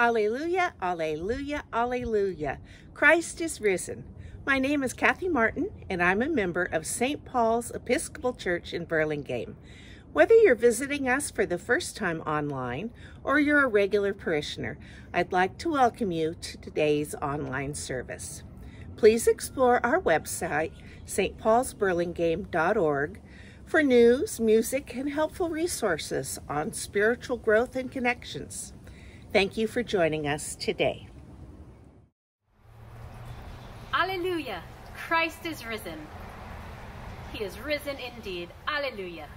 Alleluia, Alleluia, Alleluia. Christ is risen. My name is Kathy Martin, and I'm a member of St. Paul's Episcopal Church in Burlingame. Whether you're visiting us for the first time online or you're a regular parishioner, I'd like to welcome you to today's online service. Please explore our website, stpaulsburlingame.org, for news, music, and helpful resources on spiritual growth and connections. Thank you for joining us today. Alleluia! Christ is risen. He is risen indeed. Alleluia.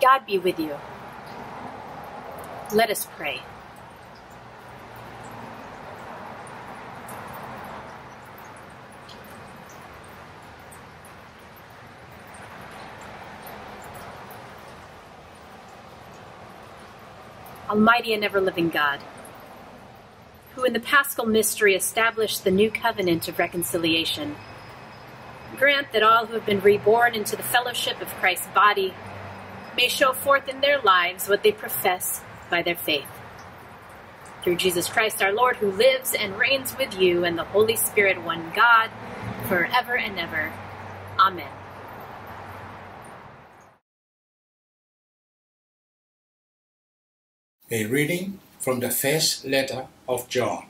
God be with you. Let us pray. Almighty and ever living God, who in the paschal mystery established the new covenant of reconciliation, grant that all who have been reborn into the fellowship of Christ's body may show forth in their lives what they profess by their faith. Through Jesus Christ our Lord, who lives and reigns with you and the Holy Spirit, one God, forever and ever. Amen. A reading from the first letter of John.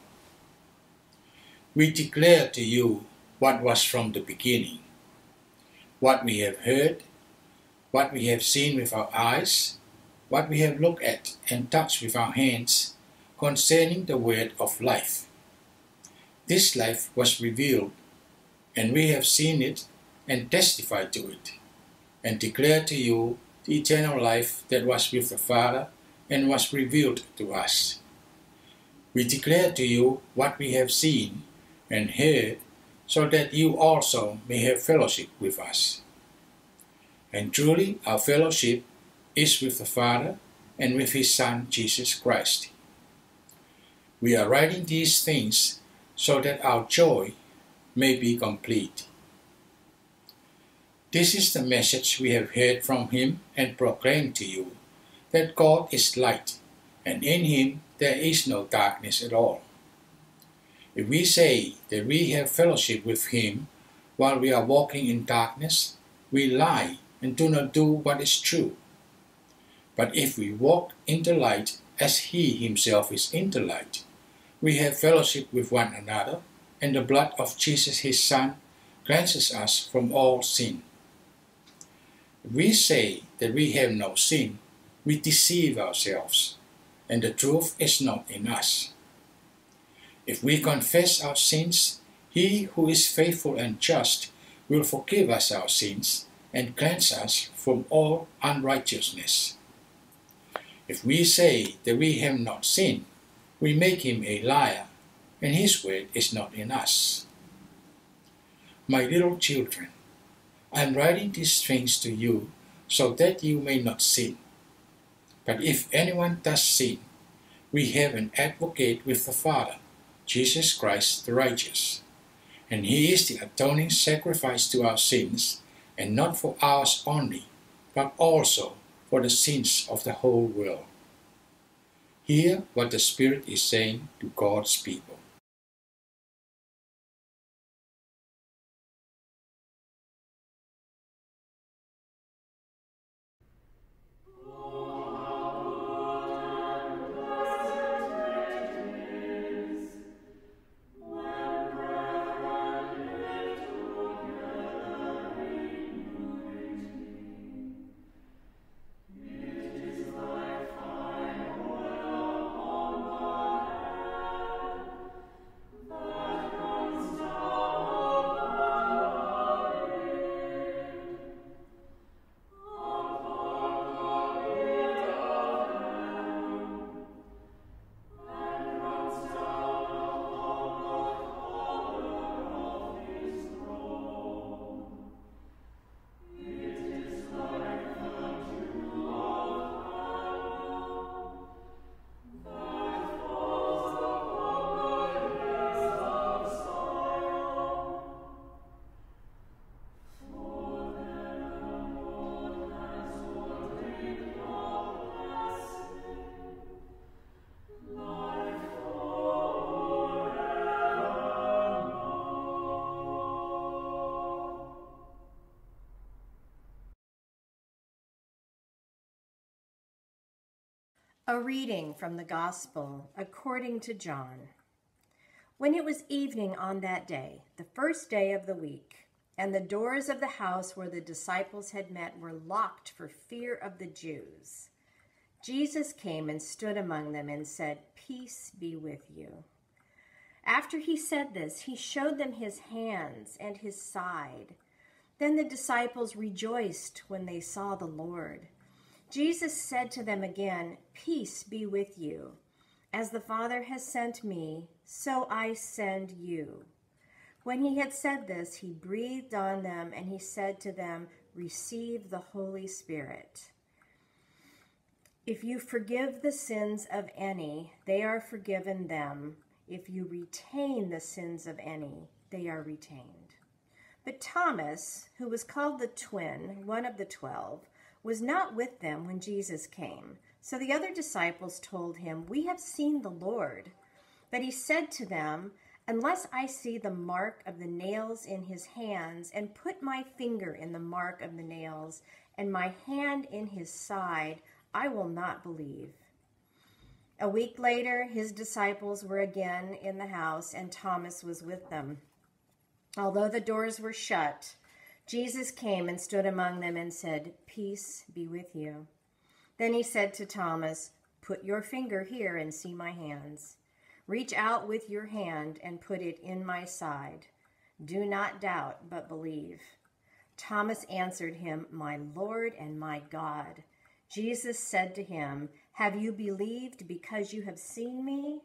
We declare to you what was from the beginning, what we have heard what we have seen with our eyes, what we have looked at and touched with our hands concerning the word of life. This life was revealed, and we have seen it and testified to it, and declare to you the eternal life that was with the Father and was revealed to us. We declare to you what we have seen and heard, so that you also may have fellowship with us. And truly, our fellowship is with the Father and with His Son, Jesus Christ. We are writing these things so that our joy may be complete. This is the message we have heard from Him and proclaim to you that God is light, and in him there is no darkness at all. If we say that we have fellowship with him while we are walking in darkness, we lie and do not do what is true. But if we walk in the light as he himself is in the light, we have fellowship with one another, and the blood of Jesus his Son cleanses us from all sin. We say that we have no sin, we deceive ourselves, and the truth is not in us. If we confess our sins, he who is faithful and just will forgive us our sins and cleanse us from all unrighteousness. If we say that we have not sinned, we make him a liar, and his word is not in us. My little children, I am writing these things to you so that you may not sin. But if anyone does sin, we have an advocate with the Father, Jesus Christ the righteous. And he is the atoning sacrifice to our sins, and not for ours only, but also for the sins of the whole world. Hear what the Spirit is saying to God's people. A reading from the Gospel according to John. When it was evening on that day, the first day of the week, and the doors of the house where the disciples had met were locked for fear of the Jews, Jesus came and stood among them and said, Peace be with you. After he said this, he showed them his hands and his side. Then the disciples rejoiced when they saw the Lord. Jesus said to them again, Peace be with you. As the Father has sent me, so I send you. When he had said this, he breathed on them and he said to them, Receive the Holy Spirit. If you forgive the sins of any, they are forgiven them. If you retain the sins of any, they are retained. But Thomas, who was called the twin, one of the twelve, was not with them when Jesus came. So the other disciples told him, We have seen the Lord. But he said to them, Unless I see the mark of the nails in his hands, and put my finger in the mark of the nails, and my hand in his side, I will not believe. A week later, his disciples were again in the house, and Thomas was with them. Although the doors were shut, Jesus came and stood among them and said, Peace be with you. Then he said to Thomas, Put your finger here and see my hands. Reach out with your hand and put it in my side. Do not doubt, but believe. Thomas answered him, My Lord and my God. Jesus said to him, Have you believed because you have seen me?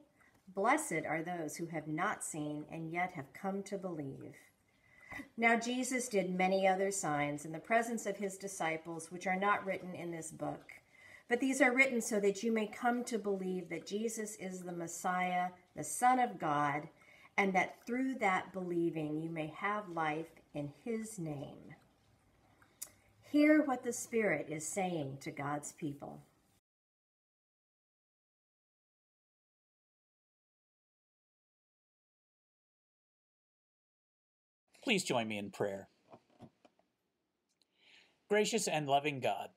Blessed are those who have not seen and yet have come to believe. Now Jesus did many other signs in the presence of his disciples, which are not written in this book. But these are written so that you may come to believe that Jesus is the Messiah, the Son of God, and that through that believing you may have life in his name. Hear what the Spirit is saying to God's people. Please join me in prayer. Gracious and loving God,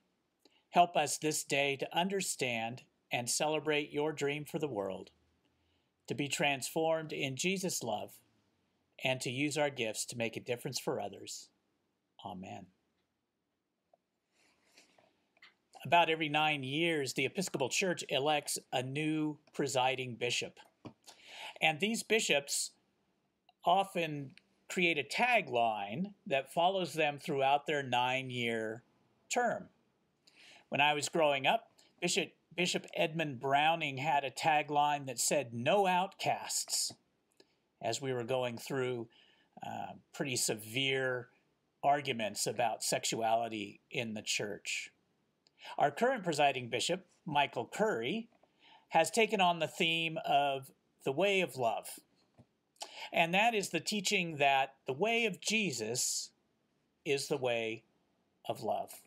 help us this day to understand and celebrate your dream for the world, to be transformed in Jesus' love, and to use our gifts to make a difference for others. Amen. About every nine years, the Episcopal Church elects a new presiding bishop. And these bishops often create a tagline that follows them throughout their nine year term. When I was growing up, Bishop, Bishop Edmond Browning had a tagline that said, No outcasts, as we were going through uh, pretty severe arguments about sexuality in the church. Our current presiding bishop, Michael Curry, has taken on the theme of the way of love. And that is the teaching that the way of Jesus is the way of love,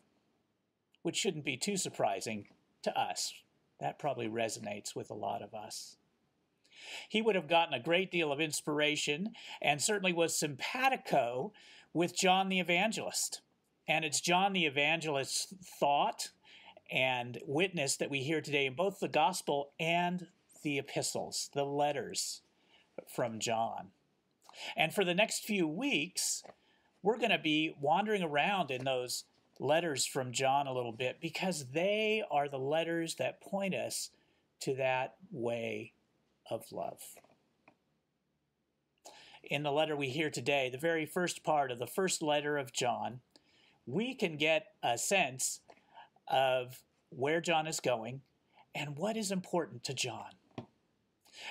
which shouldn't be too surprising to us. That probably resonates with a lot of us. He would have gotten a great deal of inspiration and certainly was simpatico with John the Evangelist. And it's John the Evangelist's thought and witness that we hear today in both the gospel and the epistles, the letters from John. And for the next few weeks, we're going to be wandering around in those letters from John a little bit because they are the letters that point us to that way of love. In the letter we hear today, the very first part of the first letter of John, we can get a sense of where John is going and what is important to John.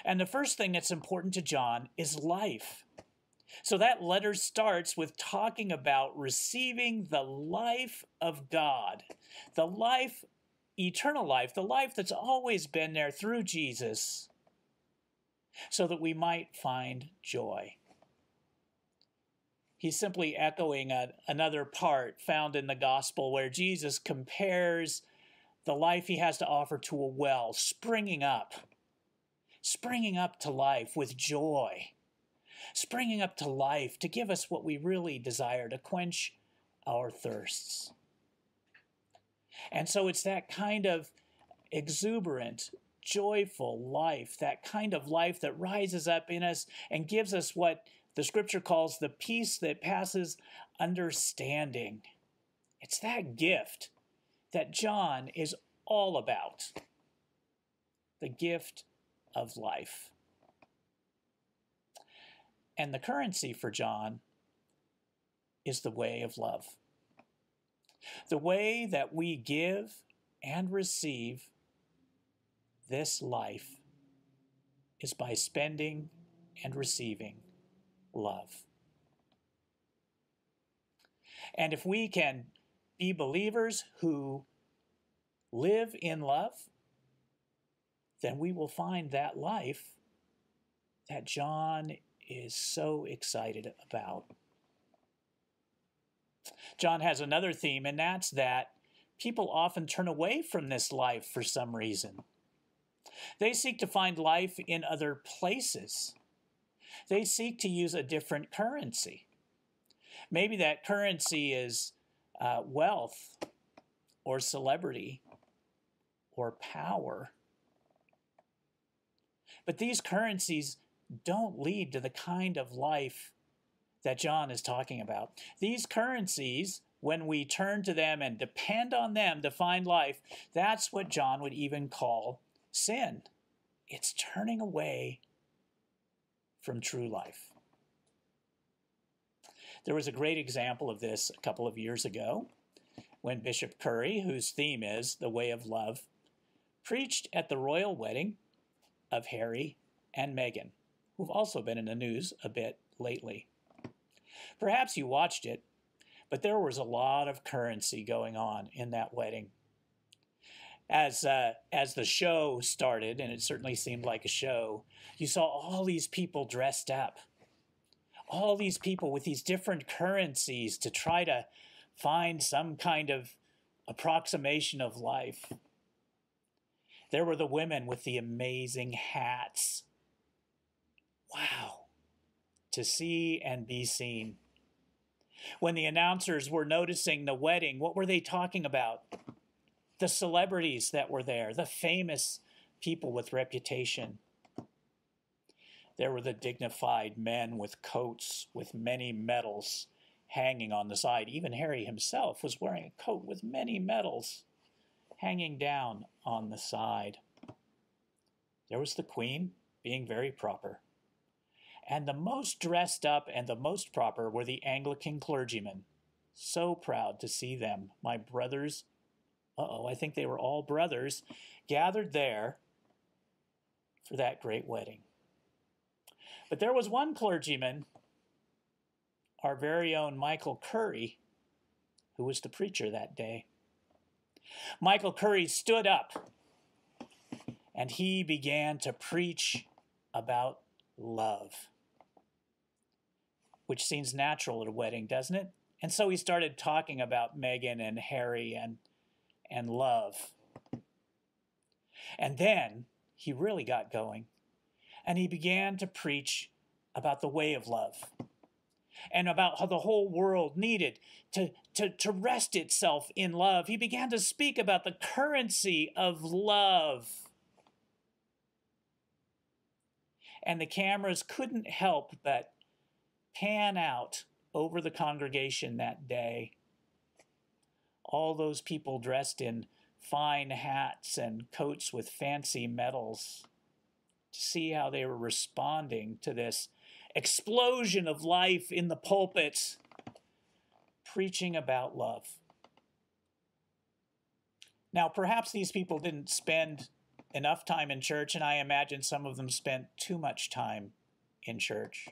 And the first thing that's important to John is life. So that letter starts with talking about receiving the life of God, the life, eternal life, the life that's always been there through Jesus, so that we might find joy. He's simply echoing a, another part found in the gospel where Jesus compares the life he has to offer to a well springing up springing up to life with joy, springing up to life to give us what we really desire, to quench our thirsts. And so it's that kind of exuberant, joyful life, that kind of life that rises up in us and gives us what the scripture calls the peace that passes understanding. It's that gift that John is all about the gift of life. And the currency for John is the way of love. The way that we give and receive this life is by spending and receiving love. And if we can be believers who live in love, then we will find that life that John is so excited about. John has another theme, and that's that people often turn away from this life for some reason. They seek to find life in other places. They seek to use a different currency. Maybe that currency is uh, wealth or celebrity or power but these currencies don't lead to the kind of life that John is talking about. These currencies, when we turn to them and depend on them to find life, that's what John would even call sin. It's turning away from true life. There was a great example of this a couple of years ago when Bishop Curry, whose theme is the way of love, preached at the royal wedding of Harry and Meghan, who've also been in the news a bit lately. Perhaps you watched it, but there was a lot of currency going on in that wedding. As, uh, as the show started, and it certainly seemed like a show, you saw all these people dressed up. All these people with these different currencies to try to find some kind of approximation of life. There were the women with the amazing hats. Wow. To see and be seen. When the announcers were noticing the wedding, what were they talking about? The celebrities that were there, the famous people with reputation. There were the dignified men with coats with many medals hanging on the side. Even Harry himself was wearing a coat with many medals hanging down on the side. There was the Queen being very proper. And the most dressed up and the most proper were the Anglican clergymen. So proud to see them, my brothers. Uh oh, I think they were all brothers, gathered there for that great wedding. But there was one clergyman, our very own Michael Curry, who was the preacher that day. Michael Curry stood up and he began to preach about love, which seems natural at a wedding, doesn't it? And so he started talking about Meghan and Harry and, and love. And then he really got going and he began to preach about the way of love and about how the whole world needed to, to, to rest itself in love. He began to speak about the currency of love. And the cameras couldn't help but pan out over the congregation that day. All those people dressed in fine hats and coats with fancy medals to see how they were responding to this explosion of life in the pulpits, preaching about love. Now, perhaps these people didn't spend enough time in church, and I imagine some of them spent too much time in church.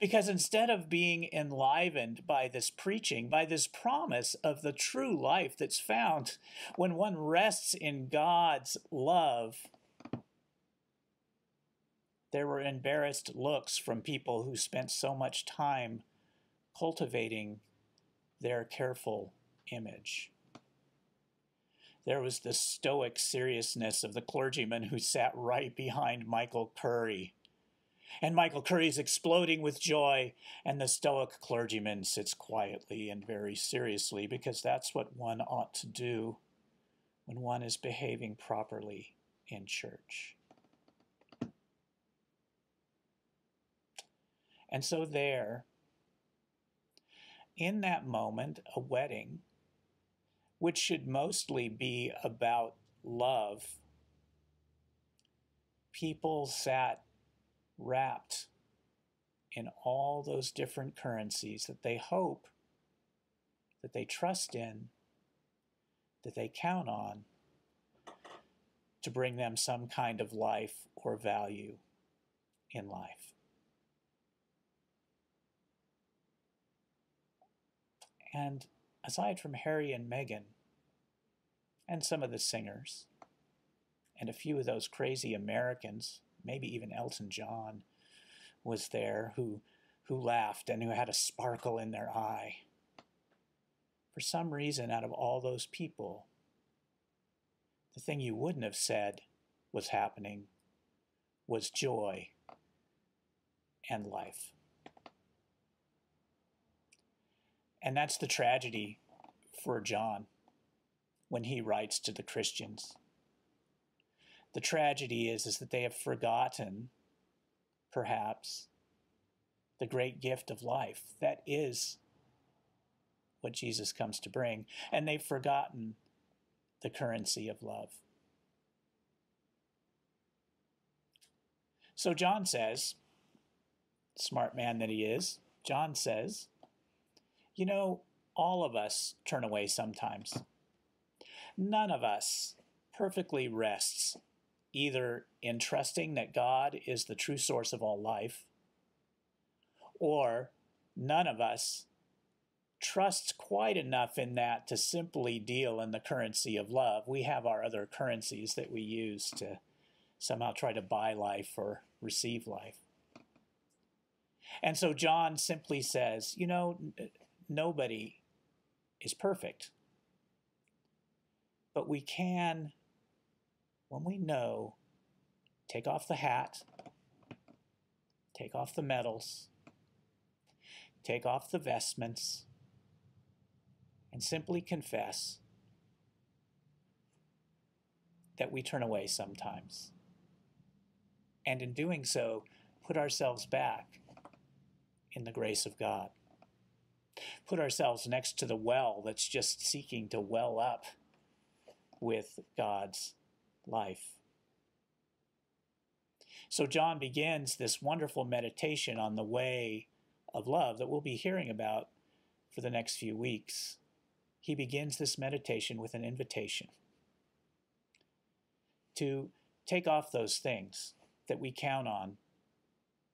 Because instead of being enlivened by this preaching, by this promise of the true life that's found when one rests in God's love, there were embarrassed looks from people who spent so much time cultivating their careful image. There was the stoic seriousness of the clergyman who sat right behind Michael Curry. And Michael Curry's exploding with joy, and the stoic clergyman sits quietly and very seriously because that's what one ought to do when one is behaving properly in church. And so, there, in that moment, a wedding, which should mostly be about love, people sat wrapped in all those different currencies that they hope, that they trust in, that they count on to bring them some kind of life or value in life. And aside from Harry and Meghan, and some of the singers, and a few of those crazy Americans, maybe even Elton John was there, who, who laughed and who had a sparkle in their eye. For some reason, out of all those people, the thing you wouldn't have said was happening was joy and life. And that's the tragedy for John when he writes to the Christians. The tragedy is, is that they have forgotten, perhaps, the great gift of life that is what Jesus comes to bring, and they've forgotten the currency of love. So John says, smart man that he is, John says, you know, all of us turn away sometimes. None of us perfectly rests either in trusting that God is the true source of all life, or none of us trusts quite enough in that to simply deal in the currency of love. We have our other currencies that we use to somehow try to buy life or receive life. And so John simply says, you know, nobody is perfect. But we can, when we know, take off the hat, take off the medals, take off the vestments and simply confess that we turn away sometimes. And in doing so, put ourselves back in the grace of God. Put ourselves next to the well that's just seeking to well up with God's life. So, John begins this wonderful meditation on the way of love that we'll be hearing about for the next few weeks. He begins this meditation with an invitation to take off those things that we count on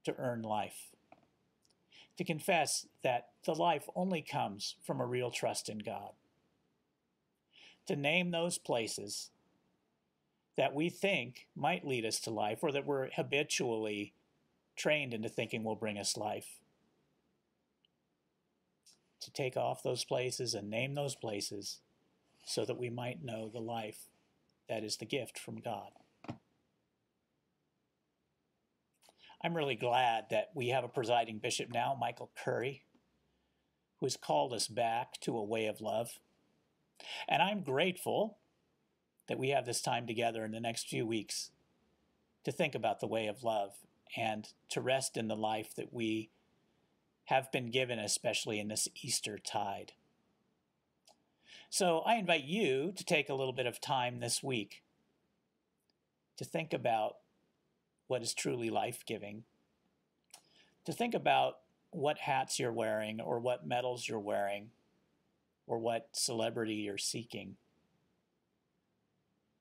to earn life. To confess that the life only comes from a real trust in God. To name those places that we think might lead us to life or that we're habitually trained into thinking will bring us life. To take off those places and name those places so that we might know the life that is the gift from God. I'm really glad that we have a presiding bishop now, Michael Curry, who has called us back to a way of love. And I'm grateful that we have this time together in the next few weeks to think about the way of love and to rest in the life that we have been given, especially in this Easter tide. So I invite you to take a little bit of time this week to think about what is truly life giving, to think about what hats you're wearing or what medals you're wearing or what celebrity you're seeking,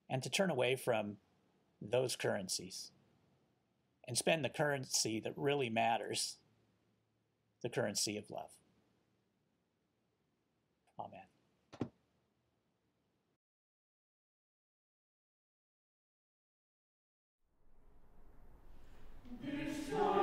and to turn away from those currencies and spend the currency that really matters the currency of love. Amen. Lord.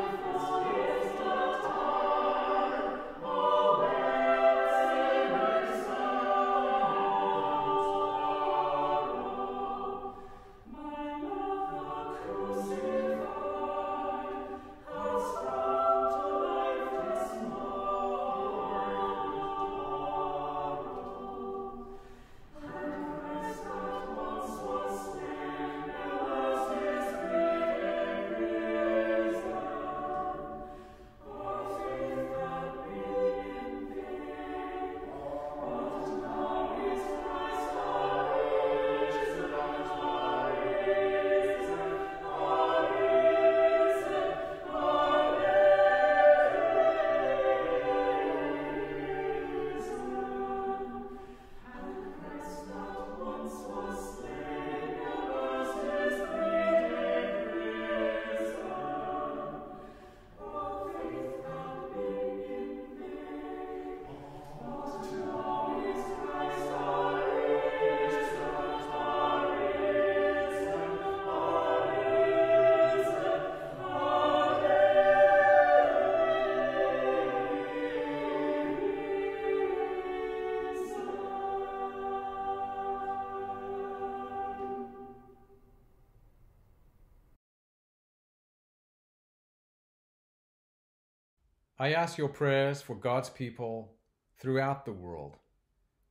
I ask your prayers for God's people throughout the world,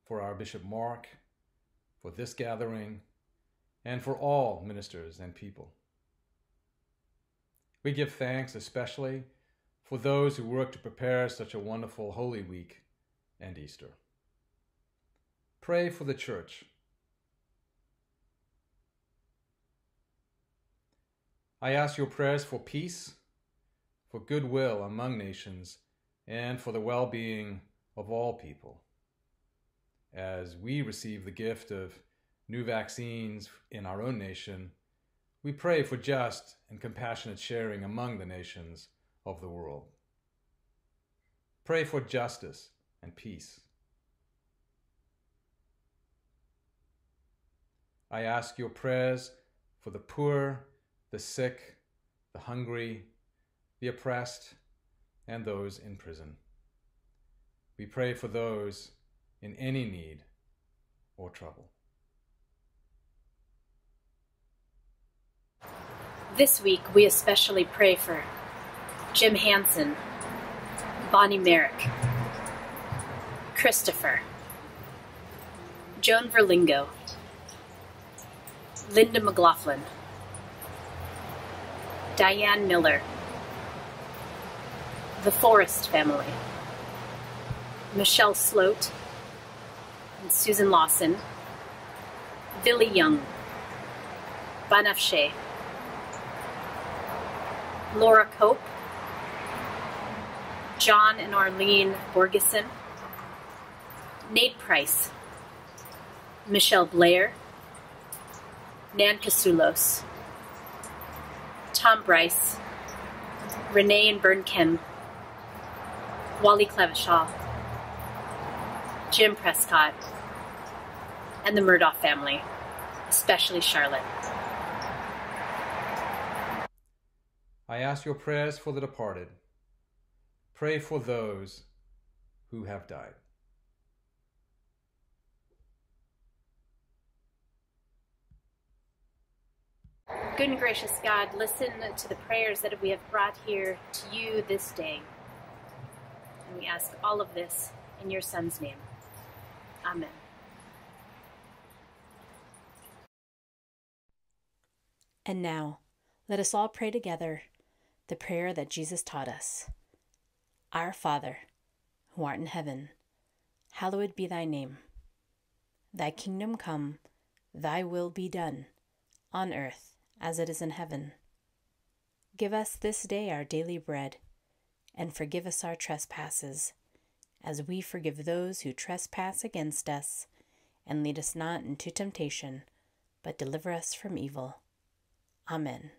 for our Bishop Mark, for this gathering, and for all ministers and people. We give thanks especially for those who work to prepare such a wonderful Holy Week and Easter. Pray for the Church. I ask your prayers for peace for goodwill among nations, and for the well being of all people. As we receive the gift of new vaccines in our own nation, we pray for just and compassionate sharing among the nations of the world. Pray for justice and peace. I ask your prayers for the poor, the sick, the hungry, the oppressed, and those in prison. We pray for those in any need or trouble. This week, we especially pray for Jim Hansen, Bonnie Merrick, Christopher, Joan Verlingo, Linda McLaughlin, Diane Miller, the Forrest family, Michelle Sloat, and Susan Lawson, Billy Young, Banafshe, Laura Cope, John and Arlene Borgeson, Nate Price, Michelle Blair, Nan Casulos, Tom Bryce, Renee and Bern Kim, Wally Clevishaw, Jim Prescott, and the Murdoch family, especially Charlotte. I ask your prayers for the departed. Pray for those who have died. Good and gracious God, listen to the prayers that we have brought here to you this day. And we ask all of this in your Son's name. Amen. And now, let us all pray together the prayer that Jesus taught us Our Father, who art in heaven, hallowed be thy name. Thy kingdom come, thy will be done, on earth as it is in heaven. Give us this day our daily bread, and forgive us our trespasses, as we forgive those who trespass against us. And lead us not into temptation, but deliver us from evil. Amen.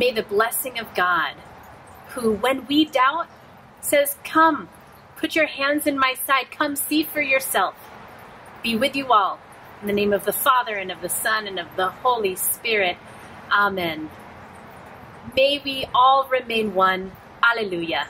May the blessing of God, who, when we doubt, says, Come, put your hands in my side, come see for yourself, be with you all. In the name of the Father, and of the Son, and of the Holy Spirit. Amen. May we all remain one. Alleluia.